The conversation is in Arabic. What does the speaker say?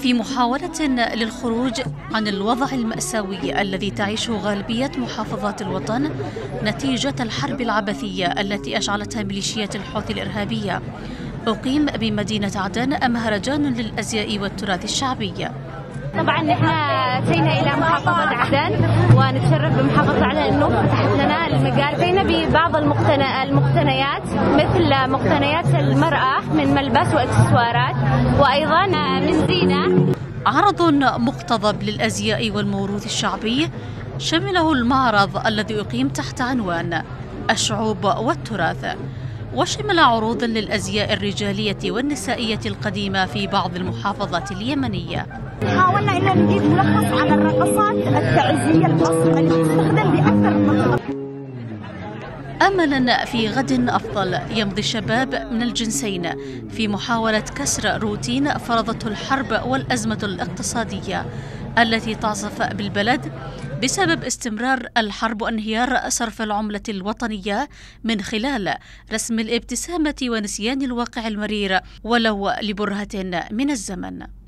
في محاولة للخروج عن الوضع المأساوي الذي تعيشه غالبية محافظات الوطن نتيجة الحرب العبثية التي أشعلتها ميليشيات الحوثي الإرهابية. أقيم بمدينة عدن مهرجان للأزياء والتراث الشعبي. طبعا نحن أتينا إلى محافظة عدن ونتشرف بمحافظة عدن انه فتحت لنا المجال. أتينا ببعض المقتنيات مثل مقتنيات المرأة من ملبس وإكسسوارات. وأيضا من زينة. عرض مقتضب للأزياء والموروث الشعبي شمله المعرض الذي أقيم تحت عنوان الشعوب والتراث وشمل عروض للأزياء الرجالية والنسائية القديمة في بعض المحافظات اليمنية. حاولنا إن نجيب ملخص عن الرقصات التعزية المصريه املا في غد أفضل. يمضي الشباب من الجنسين. في محاولة كسر روتين فرضته الحرب والأزمة الاقتصادية التي تعصف بالبلد. بسبب استمرار الحرب وانهيار صرف العملة الوطنية من خلال رسم الابتسامة ونسيان الواقع المرير ولو لبرهة من الزمن.